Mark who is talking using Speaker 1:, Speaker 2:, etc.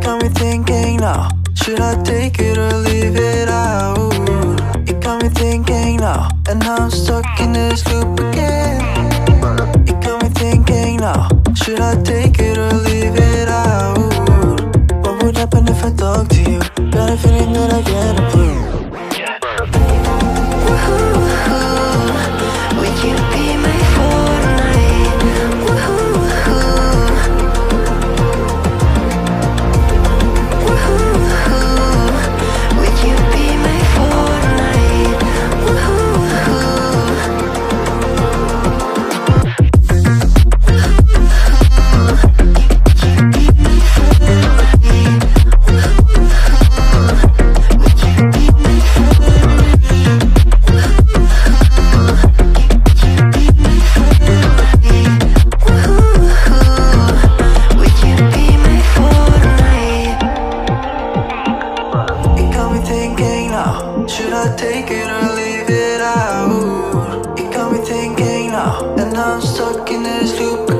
Speaker 1: Got me thinking now. Should I take it or leave it out? It got me thinking now. And I'm stuck in this loop again. It got me thinking now. Should I take it or leave it out? What would happen if I talk to you? Got a feeling that I get a clue. Now. Should I take it or leave it out? It got me thinking now. And I'm stuck in this loop